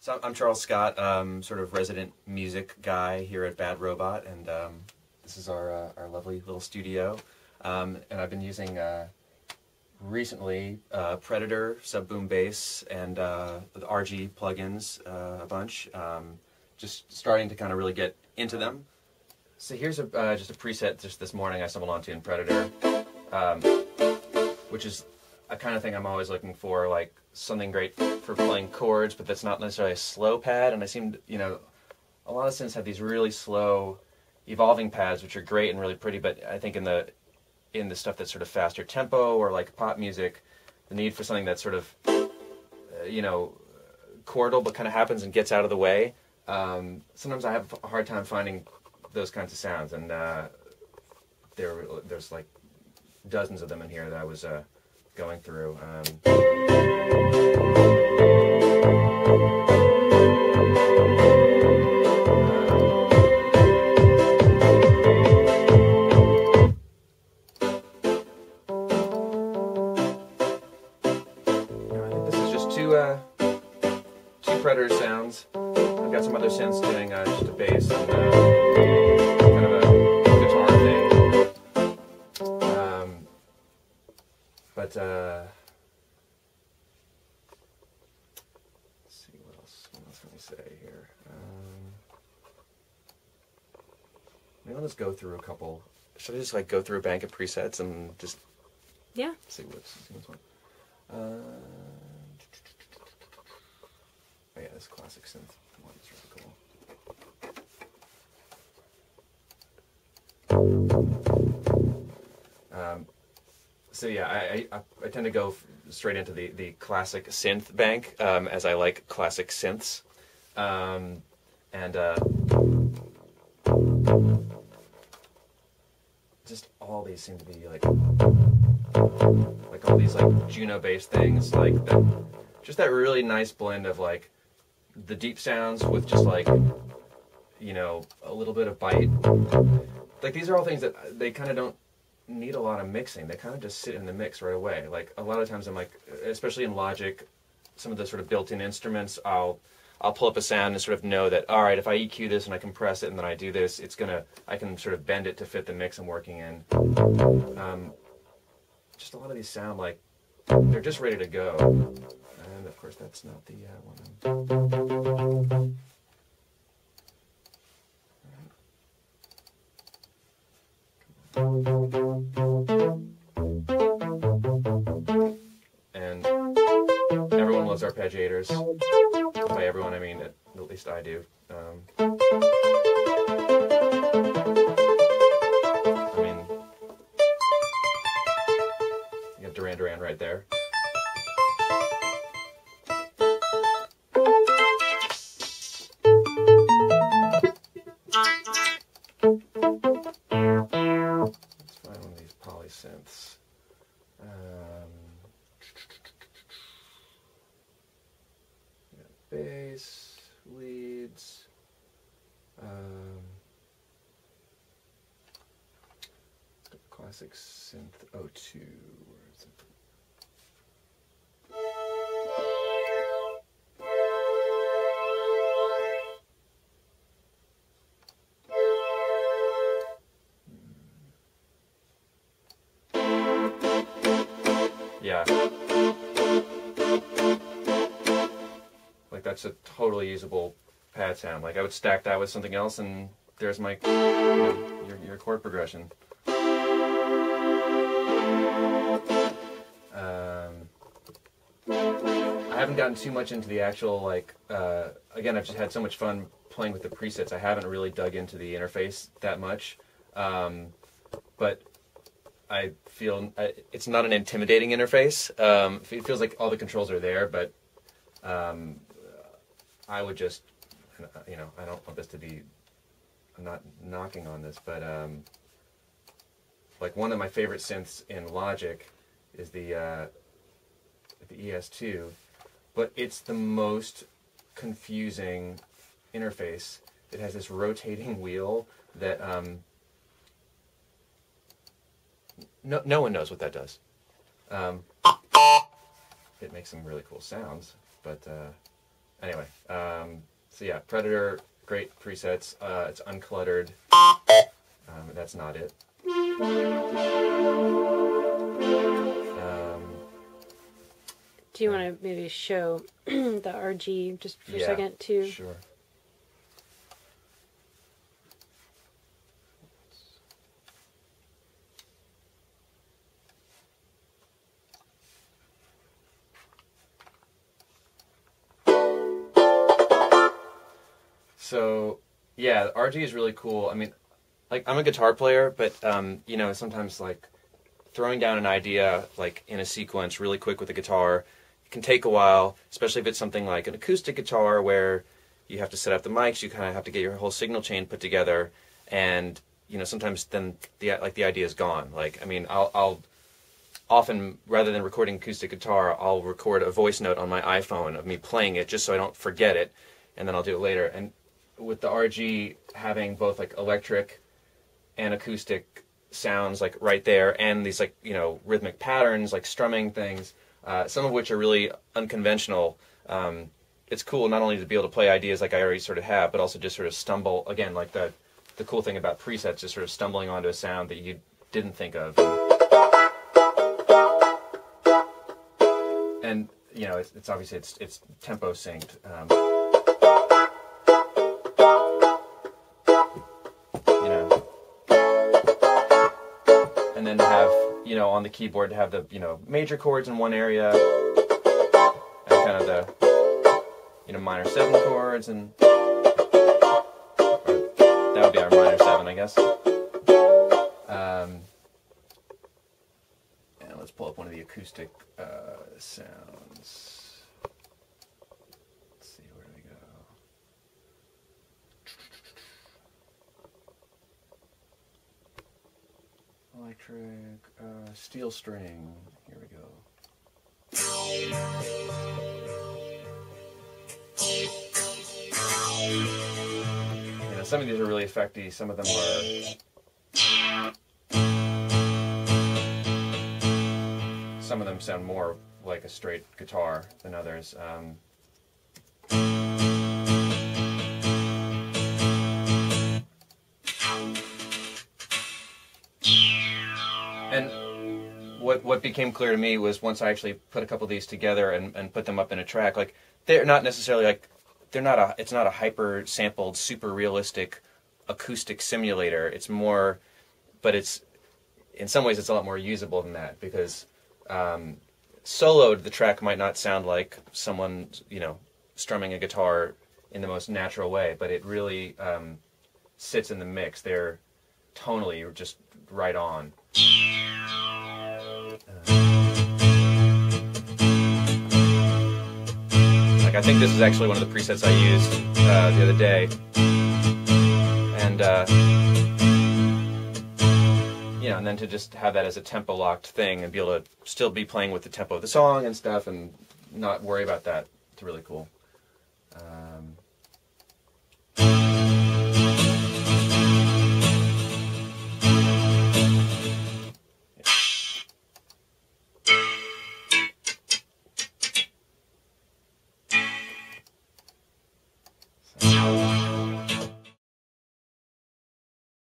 So I'm Charles Scott, um, sort of resident music guy here at Bad Robot, and um, this is our uh, our lovely little studio. Um, and I've been using uh, recently uh, Predator SubBoomBass and uh, the RG plugins uh, a bunch. Um, just starting to kind of really get into them. So here's a uh, just a preset just this morning I stumbled onto in Predator, um, which is a kind of thing I'm always looking for, like something great for playing chords, but that's not necessarily a slow pad. And I seem, you know, a lot of synths have these really slow, evolving pads, which are great and really pretty. But I think in the in the stuff that's sort of faster tempo or like pop music, the need for something that's sort of, uh, you know, chordal but kind of happens and gets out of the way. Um, sometimes I have a hard time finding those kinds of sounds, and uh, there there's like dozens of them in here that I was uh, going through. Um, but uh, let's see what else. What else can we say here? Um, maybe I'll just go through a couple. Should I just like go through a bank of presets and just Yeah. see what's, see what's one? Uh, oh yeah, this classic synth one is really cool. Um, so yeah, I, I, I tend to go straight into the, the classic synth bank um, as I like classic synths, um, and uh, just all these seem to be like like all these like Juno based things, like that, just that really nice blend of like the deep sounds with just like you know a little bit of bite. Like these are all things that they kind of don't need a lot of mixing. They kind of just sit in the mix right away. Like a lot of times I'm like, especially in Logic, some of the sort of built-in instruments, I'll I'll pull up a sound and sort of know that all right, if I EQ this and I compress it and then I do this, it's gonna I can sort of bend it to fit the mix I'm working in. Um, just a lot of these sound like they're just ready to go. And of course, that's not the uh, one. I'm- arpeggiators. By everyone, I mean at, at least I do. Um, classic synth 02. Where is it? Hmm. Yeah. Like that's a totally usable pad sound. Like I would stack that with something else, and there's my you know, your your chord progression. Haven't gotten too much into the actual like. Uh, again, I've just had so much fun playing with the presets. I haven't really dug into the interface that much, um, but I feel it's not an intimidating interface. Um, it feels like all the controls are there, but um, I would just, you know, I don't want this to be. I'm not knocking on this, but um, like one of my favorite synths in Logic is the uh, the ES2, but it's the most confusing interface. It has this rotating wheel that um, no, no one knows what that does. Um, it makes some really cool sounds, but uh, anyway, um, so yeah, Predator, great presets. Uh, it's uncluttered. Um, that's not it. Do you want to maybe show the RG just for yeah, a second too? Sure. So yeah, RG is really cool. I mean, like I'm a guitar player, but um, you know, sometimes like throwing down an idea like in a sequence really quick with a guitar can take a while, especially if it's something like an acoustic guitar where you have to set up the mics, you kind of have to get your whole signal chain put together, and you know sometimes then the like the idea is gone. Like I mean, I'll, I'll often rather than recording acoustic guitar, I'll record a voice note on my iPhone of me playing it just so I don't forget it, and then I'll do it later. And with the RG having both like electric and acoustic sounds like right there, and these like you know rhythmic patterns like strumming things, uh, some of which are really unconventional. Um, it's cool not only to be able to play ideas like I already sort of have, but also just sort of stumble again like the the cool thing about presets is sort of stumbling onto a sound that you didn't think of. And you know, it's, it's obviously it's it's tempo synced. Um, you know, and then to have you know on the keyboard to have the you know major chords in one area and kind of the you know minor seven chords and that would be our minor seven I guess. Um, and let's pull up one of the acoustic uh, sounds. Let's see where do we go. Uh, steel string. Here we go. Some of these are really effecty. Some of them are. Some of them sound more like a straight guitar than others. Um, what what became clear to me was once I actually put a couple of these together and, and put them up in a track, like they're not necessarily like they're not a it's not a hyper sampled, super realistic acoustic simulator. It's more, but it's in some ways it's a lot more usable than that because um, soloed the track might not sound like someone you know strumming a guitar in the most natural way, but it really um, sits in the mix. They're tonally just right on. I think this is actually one of the presets I used uh, the other day, and uh, you know, and then to just have that as a tempo locked thing and be able to still be playing with the tempo of the song and stuff, and not worry about that. It's really cool. Um,